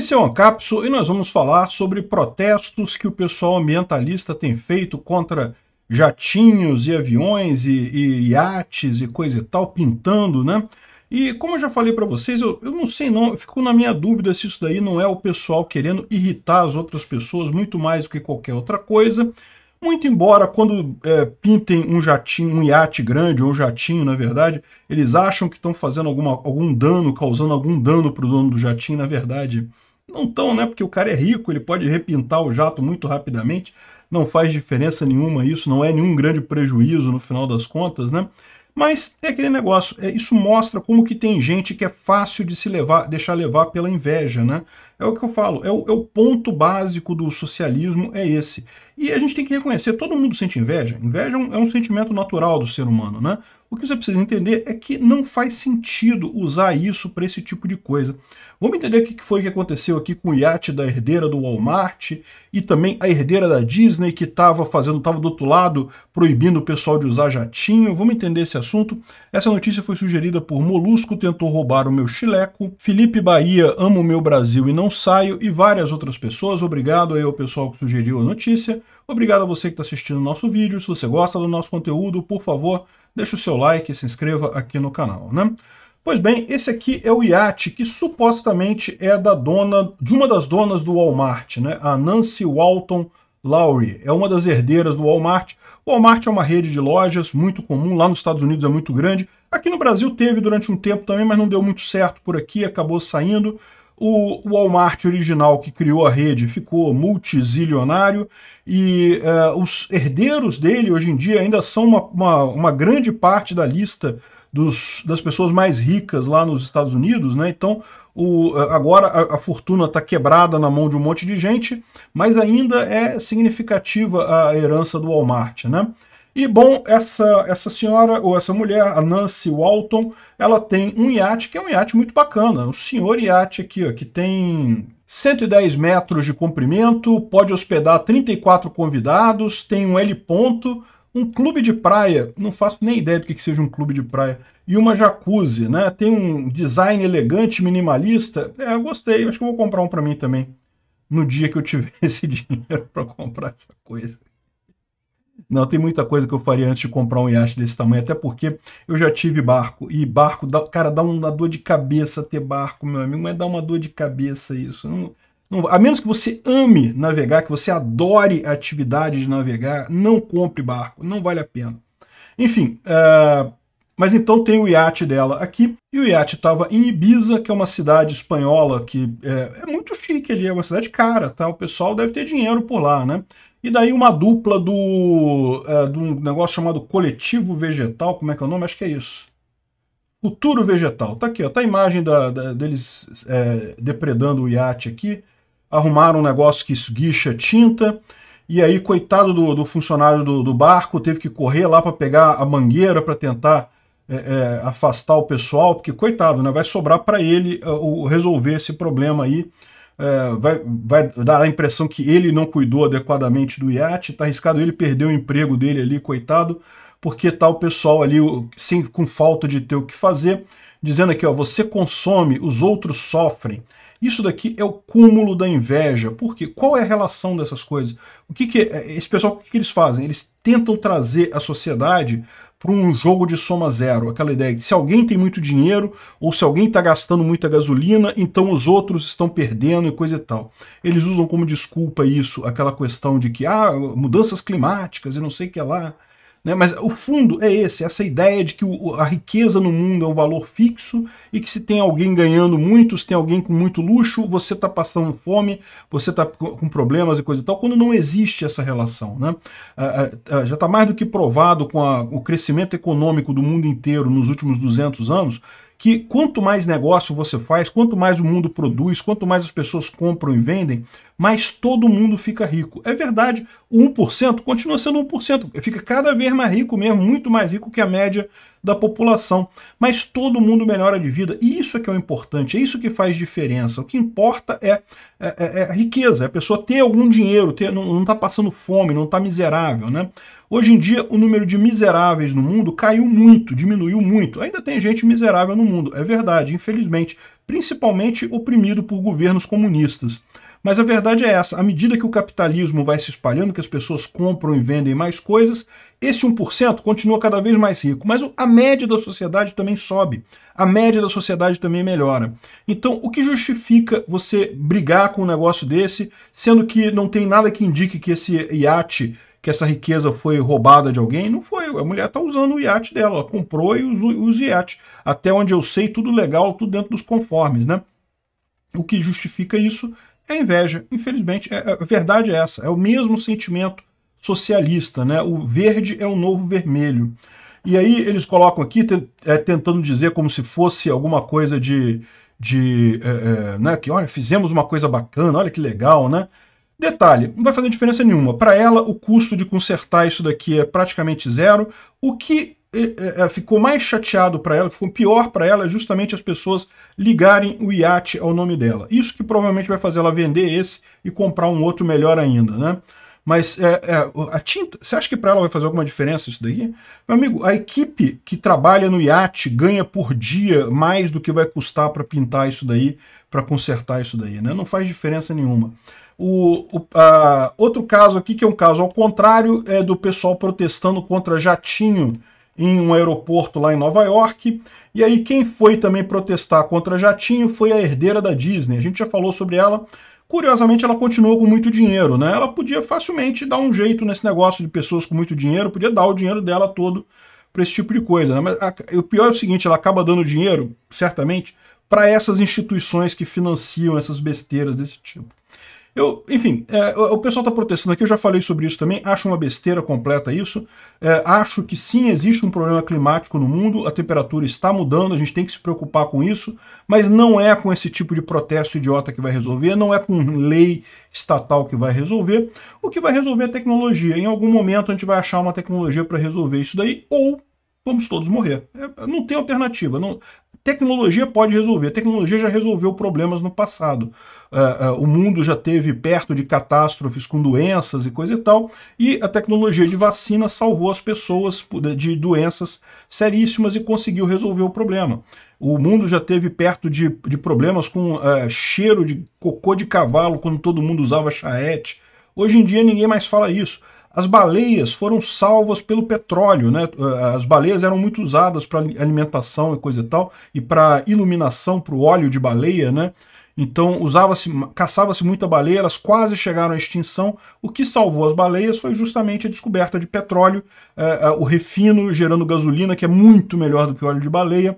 Esse é o Ancapso e nós vamos falar sobre protestos que o pessoal ambientalista tem feito contra jatinhos e aviões e, e iates e coisa e tal, pintando, né? E como eu já falei para vocês, eu, eu não sei não, eu fico na minha dúvida se isso daí não é o pessoal querendo irritar as outras pessoas muito mais do que qualquer outra coisa. Muito embora quando é, pintem um jatinho, um iate grande, ou um jatinho, na verdade, eles acham que estão fazendo alguma, algum dano, causando algum dano para o dono do jatinho, na verdade, não estão, né? Porque o cara é rico, ele pode repintar o jato muito rapidamente, não faz diferença nenhuma isso, não é nenhum grande prejuízo no final das contas, né? Mas é aquele negócio, é, isso mostra como que tem gente que é fácil de se levar, deixar levar pela inveja, né? É o que eu falo, é o, é o ponto básico do socialismo, é esse. E a gente tem que reconhecer, todo mundo sente inveja. Inveja é um, é um sentimento natural do ser humano, né? O que você precisa entender é que não faz sentido usar isso para esse tipo de coisa. Vamos entender o que foi que aconteceu aqui com o iate da herdeira do Walmart e também a herdeira da Disney que estava fazendo, estava do outro lado, proibindo o pessoal de usar jatinho. Vamos entender esse assunto. Essa notícia foi sugerida por Molusco, tentou roubar o meu chileco, Felipe Bahia, amo o meu Brasil e não saio, e várias outras pessoas. Obrigado aí ao pessoal que sugeriu a notícia. Obrigado a você que está assistindo o nosso vídeo. Se você gosta do nosso conteúdo, por favor, deixe o seu like e se inscreva aqui no canal, né? Pois bem, esse aqui é o iate que supostamente é da dona, de uma das donas do Walmart, né? A Nancy Walton Lowry. É uma das herdeiras do Walmart. O Walmart é uma rede de lojas muito comum, lá nos Estados Unidos é muito grande. Aqui no Brasil teve durante um tempo também, mas não deu muito certo por aqui, acabou saindo. O Walmart original que criou a rede ficou multizilionário e uh, os herdeiros dele hoje em dia ainda são uma, uma, uma grande parte da lista dos, das pessoas mais ricas lá nos Estados Unidos, né? Então, o, agora a, a fortuna está quebrada na mão de um monte de gente, mas ainda é significativa a herança do Walmart, né? E, bom, essa, essa senhora, ou essa mulher, a Nancy Walton, ela tem um iate que é um iate muito bacana. O senhor iate aqui, ó, que tem 110 metros de comprimento, pode hospedar 34 convidados, tem um L ponto, um clube de praia, não faço nem ideia do que, que seja um clube de praia, e uma jacuzzi, né? Tem um design elegante, minimalista. É, eu gostei, acho que eu vou comprar um para mim também, no dia que eu tiver esse dinheiro para comprar essa coisa. Não, tem muita coisa que eu faria antes de comprar um iate desse tamanho, até porque eu já tive barco, e barco, dá, cara, dá uma dor de cabeça ter barco, meu amigo, mas dá uma dor de cabeça isso. Não, não, a menos que você ame navegar, que você adore a atividade de navegar, não compre barco, não vale a pena. Enfim, uh, mas então tem o iate dela aqui, e o iate estava em Ibiza, que é uma cidade espanhola que é, é, muito chique ali, é uma cidade cara, tá? O pessoal deve ter dinheiro por lá, né? E daí uma dupla do, é, do negócio chamado Coletivo Vegetal, como é que é o nome? Acho que é isso. Futuro Vegetal. Tá aqui, ó, tá a imagem da, da deles é, depredando o iate aqui arrumaram um negócio que esguicha tinta, e aí, coitado do, do funcionário do, do, barco, teve que correr lá para pegar a mangueira para tentar é, é, afastar o pessoal, porque, coitado, né, vai sobrar para ele uh, resolver esse problema aí. É, vai, vai dar a impressão que ele não cuidou adequadamente do iate, está arriscado ele perder o emprego dele ali, coitado, porque tá o pessoal ali sem, com falta de ter o que fazer, dizendo aqui, ó, você consome, os outros sofrem. Isso daqui é o cúmulo da inveja. Por quê? Qual é a relação dessas coisas? O que, que é, esse pessoal, o que, que eles fazem? Eles tentam trazer a sociedade para um jogo de soma zero. Aquela ideia de se alguém tem muito dinheiro ou se alguém está gastando muita gasolina, então os outros estão perdendo e coisa e tal. Eles usam como desculpa isso, aquela questão de que, ah, mudanças climáticas e não sei o que lá. Né? Mas o fundo é esse, essa ideia de que o, a riqueza no mundo é um valor fixo e que se tem alguém ganhando muito, se tem alguém com muito luxo, você está passando fome, você está com problemas e coisa e tal, quando não existe essa relação. Né? Já está mais do que provado com a, o crescimento econômico do mundo inteiro nos últimos 200 anos que quanto mais negócio você faz, quanto mais o mundo produz, quanto mais as pessoas compram e vendem, mais todo mundo fica rico. É verdade, o 1% continua sendo 1%, fica cada vez mais rico mesmo, muito mais rico que a média da população. Mas todo mundo melhora de vida, e isso é que é o importante, é isso que faz diferença. O que importa é, é, é, é a riqueza, é a pessoa ter algum dinheiro, ter, não está passando fome, não está miserável. Né? Hoje em dia, o número de miseráveis no mundo caiu muito, diminuiu muito. Ainda tem gente miserável no mundo, é verdade, infelizmente. principalmente oprimido por governos comunistas. Mas a verdade é essa: à medida que o capitalismo vai se espalhando, que as pessoas compram e vendem mais coisas, esse 1% continua cada vez mais rico. Mas a média da sociedade também sobe. A média da sociedade também melhora. Então, o que justifica você brigar com um negócio desse, sendo que não tem nada que indique que esse iate que essa riqueza foi roubada de alguém, não foi. A mulher está usando o iate dela, ela comprou e usa, o iate. Até onde eu sei, tudo legal, tudo dentro dos conformes, né? O que justifica isso é inveja. Infelizmente, é, é, a verdade é essa. É o mesmo sentimento socialista, né? O verde é o novo vermelho. E aí eles colocam aqui, é, tentando dizer como se fosse alguma coisa de, de é, é, né, que olha, fizemos uma coisa bacana, olha que legal, né? Detalhe, não vai fazer diferença nenhuma. Para ela, o custo de consertar isso daqui é praticamente zero. O que é, é, ficou mais chateado para ela, ficou pior para ela, é justamente as pessoas ligarem o iate ao nome dela. Isso que provavelmente vai fazer ela vender esse e comprar um outro melhor ainda, né? Mas é, é, a tinta, você acha que para ela vai fazer alguma diferença isso daí? Meu amigo, a equipe que trabalha no iate ganha por dia mais do que vai custar para pintar isso daí, para consertar isso daí, né? Não faz diferença nenhuma. O, o outro caso aqui, que é um caso ao contrário, é do pessoal protestando contra jatinho em um aeroporto lá em Nova York. E aí quem foi também protestar contra jatinho foi a herdeira da Disney. A gente já falou sobre ela. Curiosamente, ela continuou com muito dinheiro, né? Ela podia facilmente dar um jeito nesse negócio de pessoas com muito dinheiro, podia dar o dinheiro dela todo para esse tipo de coisa. Né? Mas a, o pior é o seguinte, ela acaba dando dinheiro, certamente, para essas instituições que financiam essas besteiras desse tipo. Eu, enfim, é, o pessoal está protestando aqui, eu já falei sobre isso também, acho uma besteira completa isso. É, acho que sim, existe um problema climático no mundo, a temperatura está mudando, a gente tem que se preocupar com isso, mas não é com esse tipo de protesto idiota que vai resolver, não é com lei estatal que vai resolver. O que vai resolver é tecnologia. Em algum momento a gente vai achar uma tecnologia para resolver isso daí, ou vamos todos morrer. É, não tem alternativa. Não, tecnologia pode resolver. A tecnologia já resolveu problemas no passado. Uh, uh, o mundo já teve perto de catástrofes com doenças e coisa e tal, e a tecnologia de vacina salvou as pessoas de doenças seríssimas e conseguiu resolver o problema. O mundo já teve perto de, de problemas com uh, cheiro de cocô de cavalo quando todo mundo usava charrete. Hoje em dia ninguém mais fala isso. As baleias foram salvas pelo petróleo, né? As baleias eram muito usadas para alimentação e coisa e tal, e para iluminação, para o óleo de baleia, né? Então usava-se, caçava-se muita baleia, elas quase chegaram à extinção. O que salvou as baleias foi justamente a descoberta de petróleo, é, é, o refino gerando gasolina, que é muito melhor do que óleo de baleia.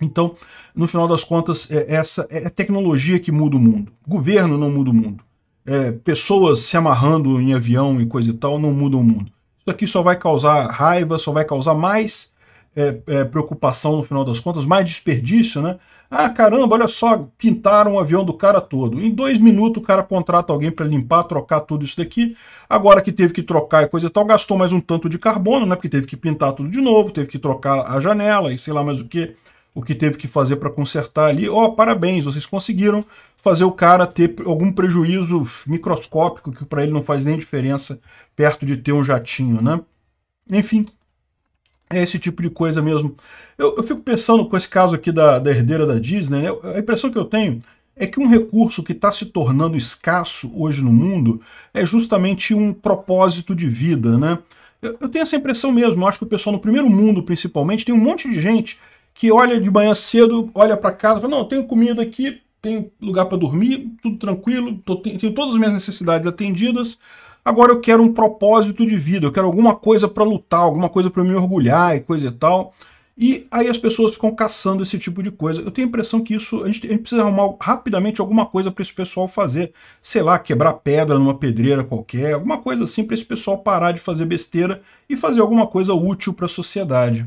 Então, no final das contas, é, essa é a tecnologia que muda o mundo. O governo não muda o mundo é, pessoas se amarrando em avião e coisa e tal não mudam o mundo. Isso aqui só vai causar raiva, só vai causar mais é, é, preocupação no final das contas, mais desperdício, né? Ah, caramba, olha só, pintaram o avião do cara todo. Em dois minutos o cara contrata alguém para limpar, trocar tudo isso daqui. Agora que teve que trocar e coisa e tal, gastou mais um tanto de carbono, né? Porque teve que pintar tudo de novo, teve que trocar a janela e sei lá mais o que, o que teve que fazer para consertar ali. Ó, oh, parabéns, vocês conseguiram fazer o cara ter algum prejuízo microscópico que para ele não faz nem diferença perto de ter um jatinho, né? Enfim, é esse tipo de coisa mesmo. Eu, eu fico pensando com esse caso aqui da, da herdeira da Disney, né? a impressão que eu tenho é que um recurso que está se tornando escasso hoje no mundo é justamente um propósito de vida, né? Eu, eu tenho essa impressão mesmo, eu acho que o pessoal no primeiro mundo, principalmente, tem um monte de gente que olha de manhã cedo, olha para casa, fala, não, tenho comida aqui, tenho lugar para dormir, tudo tranquilo, tô, tenho todas as minhas necessidades atendidas. Agora eu quero um propósito de vida, eu quero alguma coisa para lutar, alguma coisa para me orgulhar e coisa e tal. E aí as pessoas ficam caçando esse tipo de coisa. Eu tenho a impressão que isso a gente, a gente precisa arrumar rapidamente alguma coisa para esse pessoal fazer. Sei lá, quebrar pedra numa pedreira qualquer, alguma coisa assim para esse pessoal parar de fazer besteira e fazer alguma coisa útil para a sociedade.